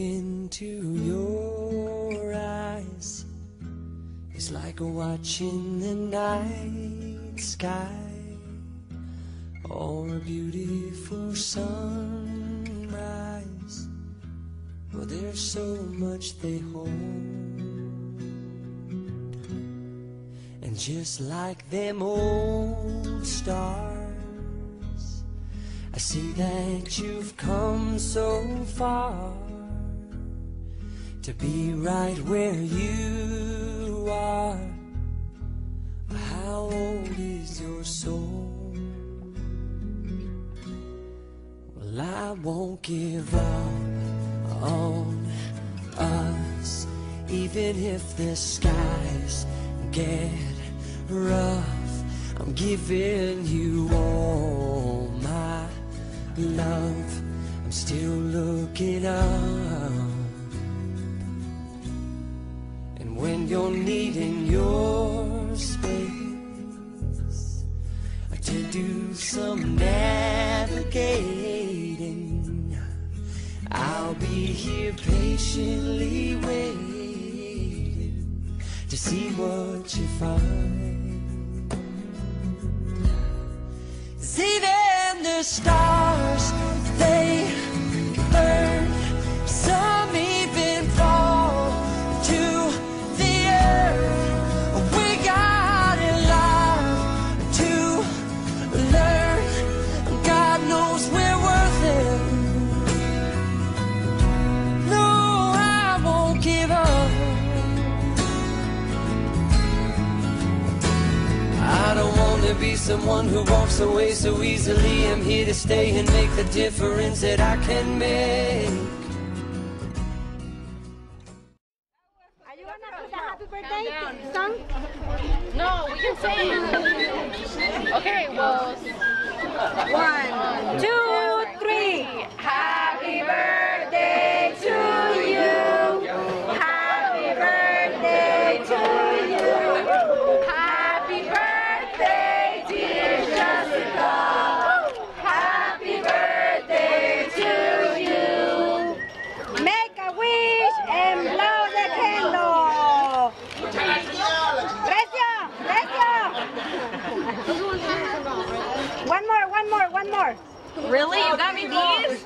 into your eyes is like watching the night sky or a beautiful sunrise. Well, there's so much they hold. And just like them old stars, I see that you've come so far to be right where you are. How old is your soul? Well, I won't give up on us, even if the skies get rough. I'm giving you all my love. I'm still looking up. You're needing your space to do some navigating, I'll be here patiently waiting to see what you find. See then the stars, someone who walks away so easily. I'm here to stay and make the difference that I can make. Are you gonna do the happy birthday song? No, we can sing. Okay, well. One, two, three. Happy birthday to you. Happy birthday to you. Happy birthday, dear Jessica. Happy birthday to you. Make a wish and blow the candle. Recio, Recio. One more, one more, one more. Really? You got me these?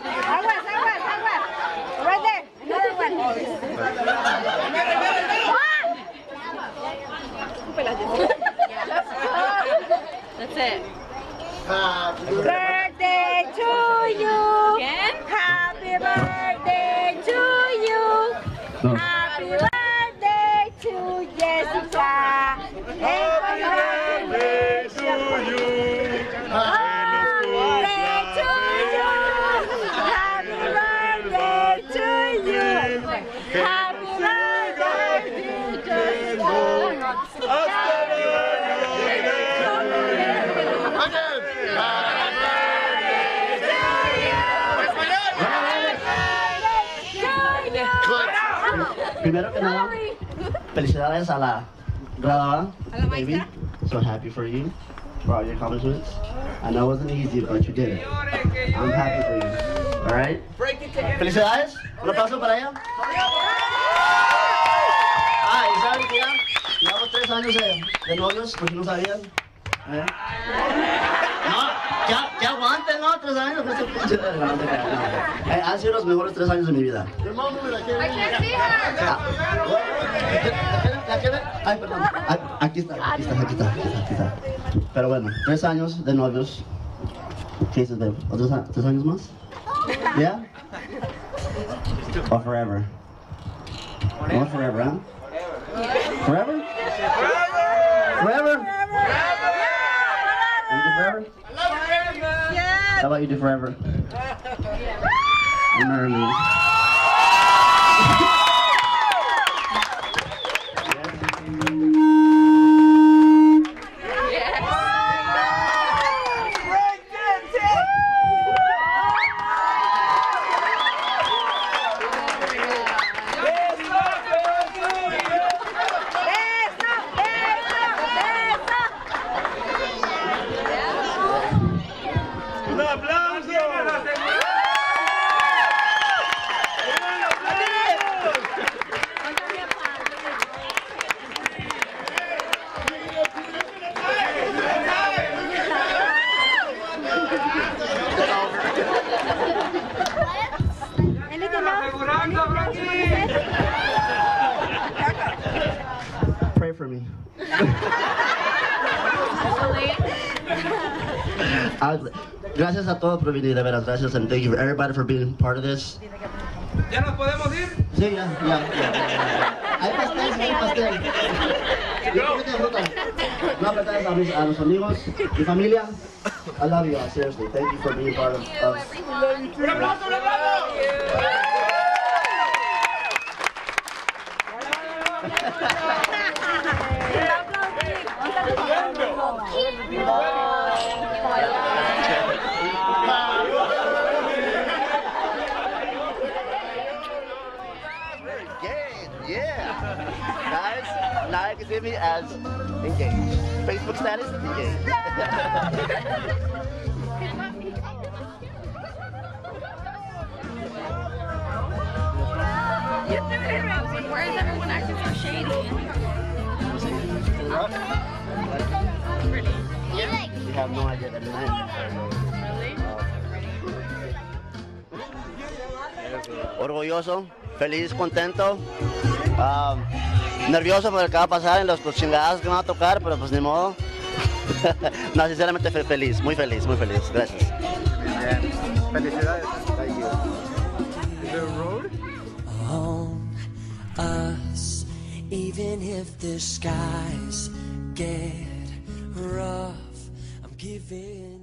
Right there. Another one. That's it. Birthday to you. Again? Happy birthday to you. Happy birthday to Jessica. Happy birthday to you. Happy birthday to you. Happy birthday to you. Happy birthday to Jessica. Primero que nada, felicidades a la graduada, baby. So happy for you, for all your accomplishments. I know it wasn't easy, but you did it. I'm happy for you. All right? Felicidades. Un aplauso para ella. Ah, y saben que ya llevamos tres años de, de novios, por si no sabían. ¿Eh? Ya aguanten, ¿no? Tres años. Eh, han sido los mejores tres años de mi vida. Aquí está, aquí está, aquí está, aquí está, aquí está. Pero bueno, tres años de novios. ¿Qué dices, babe? ¿Otros tres años más? ¿Ya? Or forever? No, forever, huh? Forever? Forever? Do forever? How about you do forever? Ah, gracias a todos por venir, de veras, gracias, and thank you everybody for being part of this. ¿Ya nos podemos ir? Sí, ya, ya. Hay pastel, hay pastel. No apretar a, mis, a los amigos, mi familia. I love you all, seriously. Thank you for being part of us. ¡Un aplauso, un aplauso! Yeah. Guys, now you can see me as engaged. Facebook status, engaged. Where is everyone acting so shady? You have no idea that Orgulloso, feliz, contento, ah, nervioso por lo que va a pasar en los, chingados que van a tocar, pero pues ni modo. no, sinceramente fe- feliz, muy feliz, muy feliz. Gracias. Felicidades. Even if the skies get rough. I'm giving